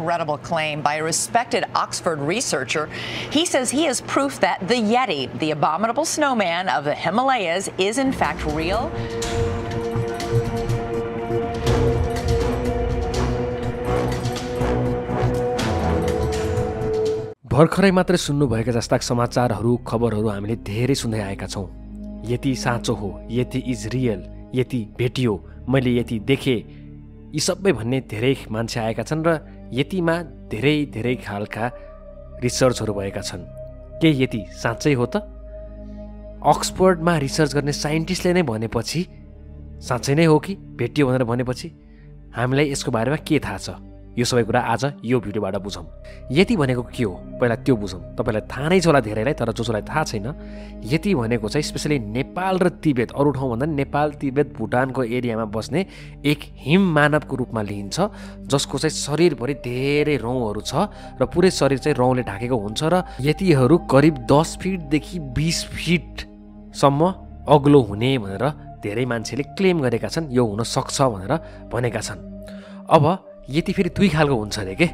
incredible claim by a respected Oxford researcher. He says he is proof that the Yeti, the abominable snowman of the Himalayas, is in fact real. भर्खरै मात्रै सुन्नुभएका जस्ता समाचारहरू खबरहरू हामीले धेरै सुन्दै आएका छौँ यति साँचो हो यति इज रियल यति भेटियो मैले यति देखेँ यी सबै भन्ने धेरै मान्छे आएका छन् र यतिमा धेरै धेरै खालका रिसर्चहरू भएका छन्। के यति साँच्चै हो त? अक्सफोर्डमा रिसर्च गर्ने साइन्टिस्टले नै भनेपछि साँच्चै नै हो कि भेटियो भनेर भनेपछि हामीलाई यसको बारेमा के थाहा छ? यो सबै कुरा आज यो भिडियोबाट बुझौँ। यति भनेको के हो? पहिला त्यो बुझौँ। तपाईँलाई थाहा नै छ होला धेरैलाई तर जसोलाई थाहा छैन यति भनेको चाहिँ स्पेसली नेपाल र तिब्बत अरू ठाउँभन्दा नेपाल तिब्बत भुटानको एरियामा बस्ने एक हिम मानवको रूपमा लिइन्छ जसको चाहिँ शरीरभरि धेरै रौँहरू छ र पुरै शरीर चाहिँ रौँले ढाकेको हुन्छ र यतिहरू करिब दस फिटदेखि बिस फिटसम्म अग्लो हुने भनेर धेरै मान्छेले क्लेम गरेका छन् यो हुन सक्छ भनेर भनेका छन्। अब यति फेरि दुई खालको हुन्छ अरे के?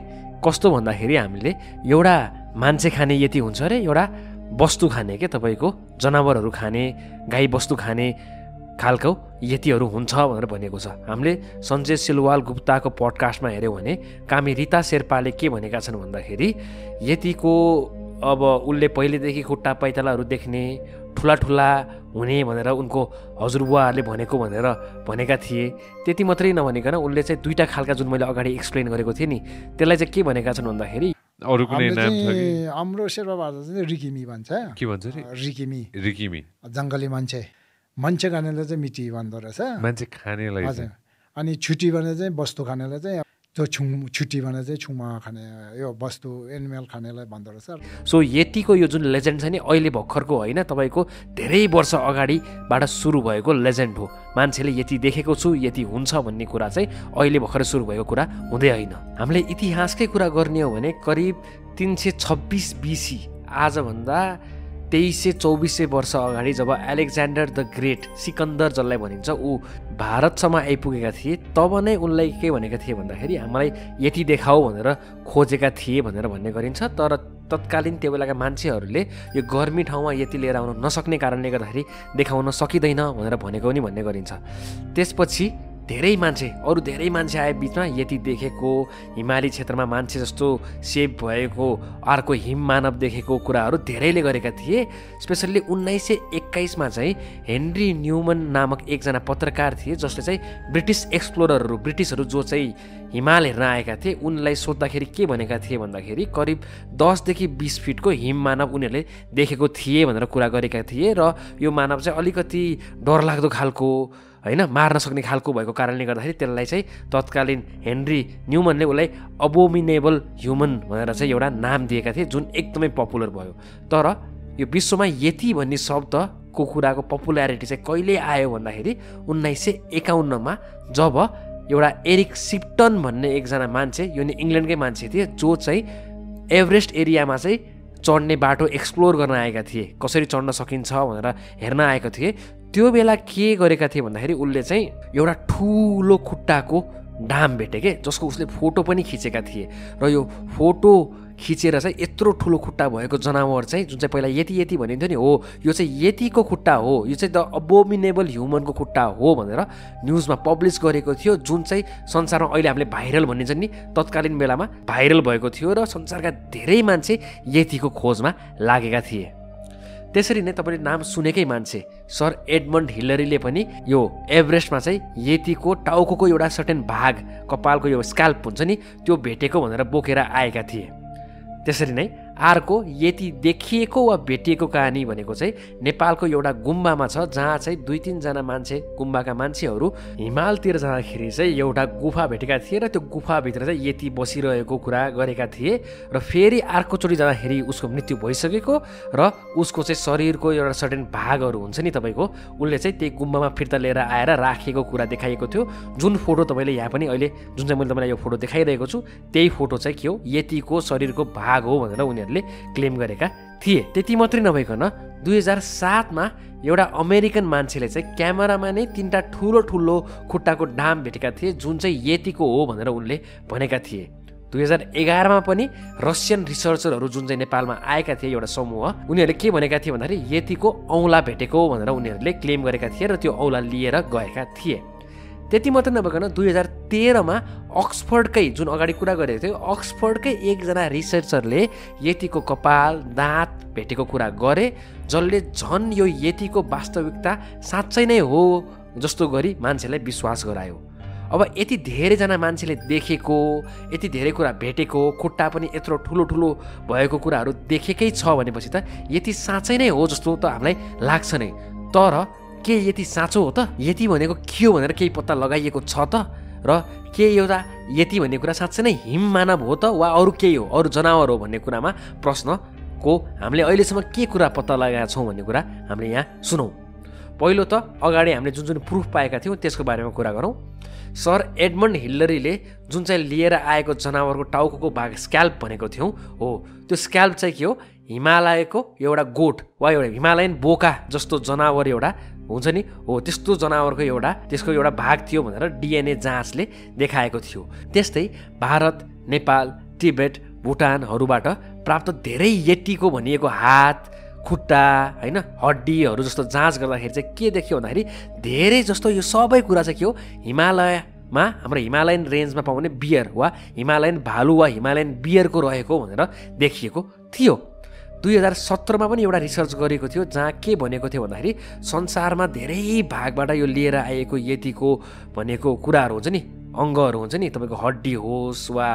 कस्तो भन्दाखेरि हामीले एउटा मान्छे खाने यति हुन्छ अरे एउटा वस्तु खाने के तपाईँको? जनावरहरू खाने गाई वस्तु खाने खालको यतिहरू हुन्छ भनेर भनिएको छ। हामीले सञ्जय सिलवाल गुप्ताको पडकास्टमा हेऱ्यौँ भने कामी रिता शेर्पाले के भनेका छन् भन्दाखेरि यतिको अब उसले पहिलेदेखि खुट्टा पैतालाहरू देख्ने ठुला ठुला हुने भनेर उनको हजुरबुवाहरूले भनेको भनेर भनेका थिए। त्यति मात्रै नभनिकन उसले चाहिँ दुईवटा खालका जुन मैले अगाडि एक्सप्लेन गरेको थिएँ नि त्यसलाई चाहिँ के भनेका छन् भन्दाखेरि अरू कुनै नाम छ कि? हाम्रो शेर्पा भाषा चाहिँ रिकिमी भन्छ। के भन्छ रे? रिकिमी। रिकिमी। जङ्गली मान्छे। मान्छे खानेलाई चाहिँ मिटी भन्दो रहेछ। मान्छे खानेलाई। अनि छुट्टी भने चाहिँ वस्तु खानेलाई चाहिँ त्यो छुङ छुट्टी भने चाहिँ छुमा खाने यो वस्तु एनिमल खानेलाई भन्दो रहेछ। सो यतिको यो जुन लेजेन्ड छ नि अहिले भर्खरको होइन तपाईँको धेरै वर्ष अगाडिबाट सुरु भएको लेजेन्ड हो। मान्छेले यति देखेको छु यति हुन्छ भन्ने कुरा चाहिँ अहिले भर्खर सुरु भएको कुरा हुँदै होइन। हामीले इतिहासकै कुरा गर्ने हो भने करिब तिन सय छब्बिस बिसी आजभन्दा तेइस सय चौबिस सय वर्ष अगाडि जब एलेक्जेन्डर द ग्रेट सिकन्दर जसलाई भनिन्छ ऊ भारतसम्म आइपुगेका थिए तब नै उनलाई के भनेका थिए भन्दाखेरि हामीलाई यति देखाऊ भनेर खोजेका थिए भनेर भन्ने गरिन्छ। तर तत्कालीन त्यो बेलाका मान्छेहरूले यो गर्मी ठाउँमा यति लिएर आउन नसक्ने कारणले गर्दाखेरि देखाउन सकिँदैन भनेर भनेको पनि भन्ने गरिन्छ। त्यसपछि धेरै मान्छे अरू धेरै मान्छे आए बिचमा यति देखेको हिमाली क्षेत्रमा मान्छे जस्तो सेप भएको अर्को हिम मानव देखेको कुराहरू धेरैले गरेका थिए। स्पेसल्ली उन्नाइस सय एक्काइसमा चाहिँ हेनरी न्युमन नामक एकजना पत्रकार थिए जसले चाहिँ ब्रिटिस एक्सप्लोररहरू ब्रिटिसहरू जो चाहिँ हिमाल हेर्न आएका थिए उनलाई सोद्धाखेरि के भनेका थिए भन्दाखेरि करिब दसदेखि बिस फिटको हिम मानव उनीहरूले देखेको थिए भनेर कुरा गरेका थिए र यो मानव चाहिँ अलिकति डरलाग्दो खालको होइन मार्न सक्ने खालको भएको कारणले गर्दाखेरि त्यसलाई चाहिँ तत्कालीन हेनरी न्युमनले उसलाई अबोमिनेबल ह्युमन भनेर चाहिँ एउटा नाम दिएका थिए जुन एकदमै पपुलर भयो। तर यो विश्वमा यति भन्ने शब्दको कुराको पपुल्यारिटी चाहिँ कहिले आयो भन्दाखेरि उन्नाइस सय एकाउन्नमा जब एउटा एरिक सिप्टन भन्ने एकजना मान्छे यो नि इङ्ल्यान्डकै मान्छे थिए जो चाहिँ एभरेस्ट एरियामा चाहिँ चढ्ने बाटो एक्सप्लोर गर्न आएका थिए कसरी चढ्न सकिन्छ भनेर हेर्न आएको थिए त्यो बेला के गरेका थिए भन्दाखेरि उसले चाहिँ एउटा ठुलो खुट्टाको डाम भेटे के जसको उसले फोटो पनि खिचेका थिए। र यो फोटो खिचेर चाहिँ यत्रो ठुलो खुट्टा भएको जनावर चाहिँ जुन चाहिँ पहिला यति यति भनिन्थ्यो नि हो यो चाहिँ यतिको खुट्टा हो यो चाहिँ द अबोमिनेबल ह्युमनको खुट्टा हो भनेर न्युजमा पब्लिस गरेको थियो जुन चाहिँ संसारमा अहिले हामीले भाइरल भनिन्छ नि तत्कालीन बेलामा भाइरल भएको थियो र संसारका धेरै मान्छे यतिको खोजमा लागेका थिए। त्यसरी नै तपाईँले नाम सुनेकै मान्छे सर एडमन्ड हिलरीले पनि यो एभरेस्टमा चाहिँ यतिको टाउको एउटा सर्टेन भाग कपालको यो स्क्याल्प हुन्छ नि त्यो भेटेको भनेर बोकेर आएका थिए। त्यसरी नै अर्को यति देखिएको वा भेटिएको कहानी भनेको चाहिँ नेपालको एउटा गुम्बामा छ जहाँ चाहिँ दुई तिनजना मान्छे गुम्बाका मान्छेहरू हिमालतिर जाँदाखेरि चाहिँ एउटा गुफा भेटेका थिए र त्यो गुफाभित्र चाहिँ यति बसिरहेको कुरा गरेका थिए र फेरि अर्कोचोटि जाँदाखेरि उसको मृत्यु भइसकेको र उसको चाहिँ शरीरको एउटा सर्टेन भागहरू हुन्छ नि तपाईँको उसले चाहिँ त्यही गुम्बामा फिर्ता लिएर आएर राखेको कुरा देखाइएको थियो। जुन फोटो तपाईँले यहाँ पनि अहिले जुन चाहिँ मैले तपाईँलाई यो फोटो देखाइरहेको छु त्यही फोटो चाहिँ के हो? यतिको शरीरको भाग हो भनेर उनीहरूले क्लेम गरेका थिए। त्यति मात्रै नभइकन दुई हजार सातमा एउटा अमेरिकन मान्छेले चाहिँ क्यामेरामा नै तिनवटा ठुलो ठुलो खुट्टाको डाम भेटेका थिए जुन चाहिँ यतिको हो भनेर उनले भनेका थिए। दुई हजार एघारमा पनि रसियन रिसर्चरहरू जुन चाहिँ नेपालमा आएका थिए एउटा समूह उनीहरूले के भनेका थिए भन्दाखेरि यतिको औँला भेटेको भनेर उनीहरूले क्लेम गरेका थिए र त्यो औँला लिएर गएका थिए। त्यति मात्रै नभइकन दुई हजार तेह्रमा अक्सफोर्डकै जुन अगाडि कुरा गरेको थियो अक्सफोर्डकै एकजना रिसर्चरले यतिको कपाल दाँत भेटेको कुरा गरे जसले झन् यो यतिको वास्तविकता साँच्चै नै हो जस्तो गरी मान्छेलाई विश्वास गरायो। अब यति धेरैजना मान्छेले देखेको यति धेरै कुरा भेटेको खुट्टा पनि यत्रो ठुलो ठुलो भएको कुराहरू देखेकै छ भनेपछि त यति साँच्चै नै हो जस्तो त हामीलाई लाग्छ नै। तर के यति साँचो हो त? यति भनेको के हो भनेर केही पत्ता लगाइएको छ त? र के एउटा यति भन्ने कुरा साँच्चै नै हिम मानव हो त? वा अरू केही हो? अरू जनावर हो भन्ने कुरामा प्रश्नको हामीले अहिलेसम्म के कुरा पत्ता लगाएका छौँ भन्ने कुरा हामीले यहाँ सुनौँ। पहिलो त अगाडि हामीले जुन जुन प्रुफ पाएका थियौँ त्यसको बारेमा कुरा गरौँ। सर एडमन्ड हिल्लरीले जुन चाहिँ लिएर आएको जनावरको टाउको भाग स्क्याल्प भनेको थियौँ हो। त्यो स्क्याल्प चाहिँ के हो? हिमालयको एउटा गोठ वा एउटा हिमालयन बोका जस्तो जनावर एउटा हुन्छ नि? हो त्यस्तो जनावरको एउटा त्यसको एउटा भाग थियो भनेर डिएनए जाँचले देखाएको थियो। त्यस्तै भारत नेपाल टिबेट भुटानहरूबाट प्राप्त धेरै यट्टीको भनिएको हात खुट्टा होइन हड्डीहरू जस्तो जाँच गर्दाखेरि चाहिँ के देखियो भन्दाखेरि धेरै जस्तो यो सबै कुरा चाहिँ के हो? हिमालयमा हाम्रो हिमालयन रेन्जमा पाउने बियर वा हिमालयन भालु वा हिमालयन बियरको रहेको भनेर देखिएको थियो। दुई हजार सत्रमा पनि एउटा रिसर्च गरेको थियो जहाँ के भनेको थियो भन्दाखेरि संसारमा धेरै भागबाट यो लिएर आएको यतिको भनेको कुराहरू हुन्छ नि अङ्गहरू हुन्छ नि तपाईँको हड्डी होस् वा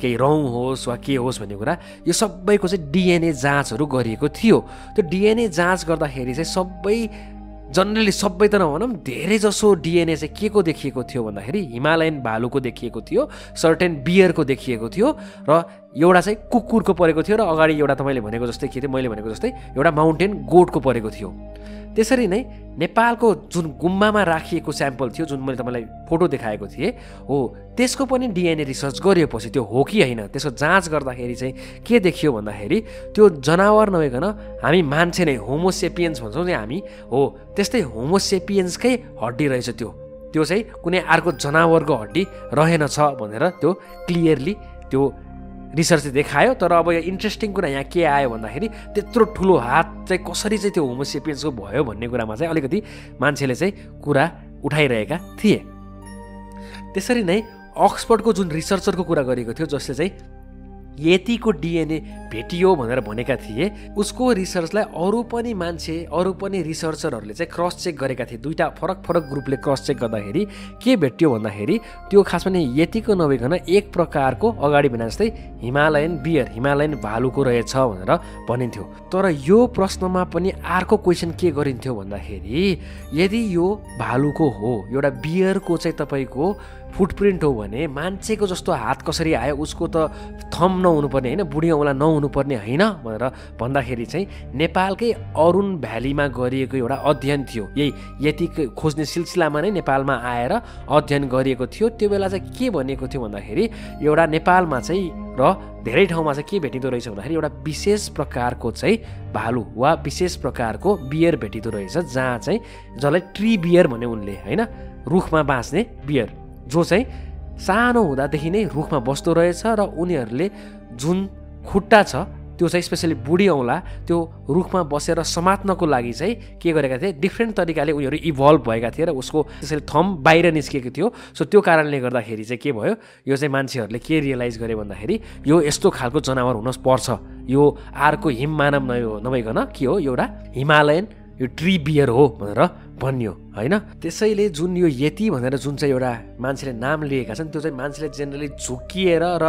केही रौँ होस् वा के होस् भन्ने कुरा यो सबैको चाहिँ डिएनए जाँचहरू गरिएको थियो। त्यो डिएनए जाँच गर्दाखेरि चाहिँ सबै जनरली सबै त नभनौँ धेरै जसो डिएनए चाहिँ के को देखिएको थियो भन्दाखेरि हिमालयन भालुको देखिएको थियो सर्टेन बियरको देखिएको थियो र एउटा चाहिँ कुकुरको परेको थियो र अगाडि एउटा तपाईँले भनेको जस्तै के थियो मैले भनेको जस्तै एउटा माउन्टेन गोडको परेको थियो। त्यसरी नै नेपालको जुन गुम्बामा राखिएको स्याम्पल थियो जुन मैले तपाईँलाई फोटो देखाएको थिएँ हो त्यसको पनि डिएनए रिसर्च गरिएपछि त्यो हो कि होइन त्यसको जाँच गर्दाखेरि चाहिँ के देखियो भन्दाखेरि त्यो जनावर नभइकन हामी मान्छे नै होमोसेपियन्स भन्छौँ नि हामी हो त्यस्तै होमोसेपियन्सकै हड्डी रहेछ त्यो। त्यो चाहिँ कुनै अर्को जनावरको हड्डी रहेनछ भनेर त्यो क्लियरली त्यो रिसर्चले देखायो तर अब यो इन्ट्रेस्टिङ कुरा यहाँ के आयो भन्दाखेरि त्यत्रो ठुलो हात चाहिँ कसरी चाहिँ त्यो होमोसेपियन्सको भयो भन्ने कुरामा चाहिँ अलिकति मान्छेले चाहिँ कुरा उठाइरहेका थिए। त्यसरी नै अक्सफोर्डको जुन रिसर्चरको कुरा गरेको थियो जसले चाहिँ यतिको डिएनए भेटियो भनेर भनेका थिए। उसको रिसर्चलाई अरू पनि मान्छे अरू पनि रिसर्चरहरूले चाहिँ क्रस चेक गरेका थिए। दुईवटा फरक फरक ग्रुपले क्रस चेक गर्दाखेरि के भेट्यो भन्दाखेरि त्यो खासमा नि यतिको नभइकन एक प्रकारको अगाडि भने जस्तै हिमालयन बियर हिमालयन भालुको रहेछ भनेर भनिन्थ्यो। तर यो प्रश्नमा पनि अर्को क्वेसन के गरिन्थ्यो भन्दाखेरि यदि यो भालुको हो एउटा बियरको चाहिँ तपाईँको फुटप्रिन्ट हो भने मान्छेको जस्तो हात कसरी आयो उसको त थम नहुनुपर्ने होइन बुढी औँला नहुनुपर्ने होइन भनेर भन्दाखेरि चाहिँ नेपालकै अरुण भ्यालीमा गरिएको एउटा अध्ययन थियो। यही यति खोज्ने सिलसिलामा नै नेपालमा आएर अध्ययन गरिएको थियो। त्यो बेला चाहिँ के भनिएको थियो भन्दाखेरि एउटा नेपालमा चाहिँ र धेरै ठाउँमा चाहिँ के भेटिँदो रहेछ भन्दाखेरि एउटा विशेष प्रकारको चाहिँ भालु वा विशेष प्रकारको बियर भेटिँदो रहेछ जहाँ चाहिँ जसलाई ट्री बियर भने उनले होइन? रुखमा बाँच्ने बियर। जो चाहिँ सानो हुँदादेखि नै रुखमा बस्दो रहेछ र उनीहरूले जुन खुट्टा छ त्यो चाहिँ स्पेसली बुढी औँला त्यो रुखमा बसेर समात्नको लागि चाहिँ के गरेका थिए? डिफ्रेन्ट तरिकाले उनीहरू इभल्भ भएका थिए र उसको त्यसरी थम बाहिर निस्किएको थियो। सो त्यो कारणले गर्दाखेरि चाहिँ के भयो? यो चाहिँ मान्छेहरूले के रियलाइज गरे भन्दाखेरि यो यस्तो खालको जनावर हुन पर्छ। यो अर्को हिम मानव नभइकन के हो? एउटा हिमालयन यो ट्री बियर हो भनेर भनियो होइन? त्यसैले जुन यो यति भनेर जुन चाहिँ एउटा मान्छेले नाम लिएका छन् त्यो चाहिँ मान्छेले जेनरली झुक्किएर र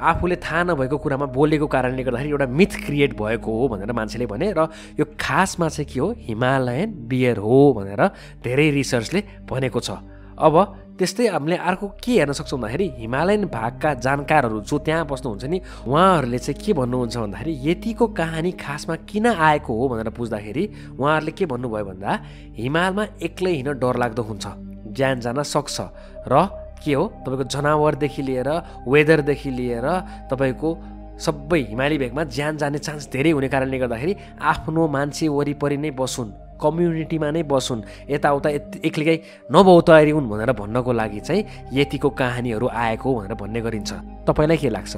आफूले थाहा नभएको कुरामा बोलेको कारणले गर्दाखेरि एउटा मिथ क्रिएट भएको हो भनेर मान्छेले भने र यो खासमा चाहिँ के हो? हिमालयन बियर हो भनेर धेरै रिसर्चले भनेको छ। अब त्यस्तै हामीले अर्को के हेर्न सक्छौँ भन्दाखेरि हिमालयन भागका जानकारहरू जो त्यहाँ बस्नुहुन्छ नि उहाँहरूले चाहिँ के भन्नुहुन्छ भन्दाखेरि यतिको कहानी खासमा किन आएको हो? भनेर बुझ्दाखेरि उहाँहरूले के भन्नुभयो भन्दा हिमालमा एक्लै हिँड्न डरलाग्दो हुन्छ ज्यान जान सक्छ। र के हो तपाईँको जनावरदेखि लिएर वेदरदेखि लिएर तपाईँको सबै हिमाली भेगमा ज्यान जाने चान्स धेरै हुने कारणले गर्दाखेरि आफ्नो मान्छे वरिपरि नै बसुन्। कम्युनिटीमा नै बसुन्। यताउता एक्लिकै नभौ तयारी हुन् भनेर भन्नको लागि चाहिँ यतिको कहानीहरू आएको भनेर भन्ने गरिन्छ। तपाईँलाई के लाग्छ?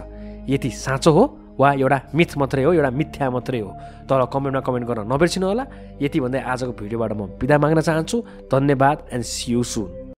यति साँचो हो वा एउटा मिथ मात्रै हो एउटा मिथ्या मात्रै हो? तर कमेन्टमा कमेन्ट गर्न नबिर्सिनु होला यति भन्दै आजको भिडियोबाट म बिदा माग्न चाहन्छु। धन्यवाद एन्ड सियु सुन